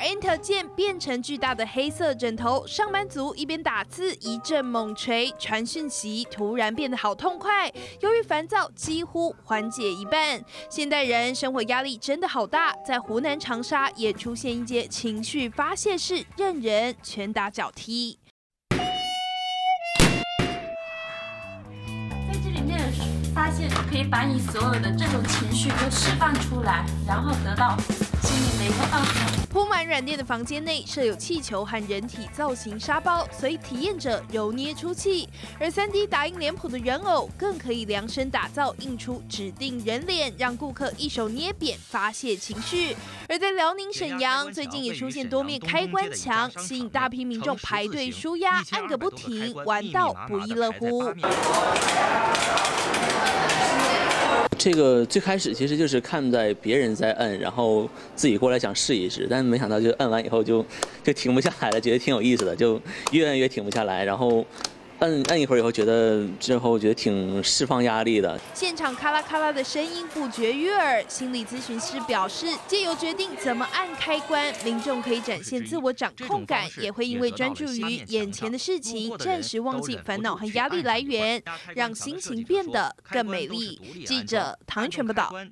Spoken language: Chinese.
Enter 键变成巨大的黑色枕头，上班族一边打字一阵猛捶，传讯息突然变得好痛快，由于烦躁几乎缓解一半。现代人生活压力真的好大，在湖南长沙也出现一节情绪发泄室，任人拳打脚踢。在这里面发泄可以把你所有的这种情绪都释放出来，然后得到 铺满软垫的房间内设有气球和人体造型沙包，随体验者揉捏出气。而 3D 打印脸谱的人偶更可以量身打造，印出指定人脸，让顾客一手捏扁发泄情绪。而在辽宁沈阳，最近也出现多面开关墙，吸引大批民众排队舒压，按个不停，玩到不亦乐乎。这个最开始其实就是看在别人在摁，然后自己过来想试一试，但是没想到就摁完以后就就停不下来了，觉得挺有意思的，就越摁越停不下来，然后。摁摁一会儿以后，觉得之后觉得挺释放压力的。现场咔啦咔啦的声音不绝于耳。心理咨询师表示，借由决定怎么按开关，民众可以展现自我掌控感，也会因为专注于眼前的事情，暂时忘记烦恼和压力来源，让心情变得更美丽。记者唐全报道。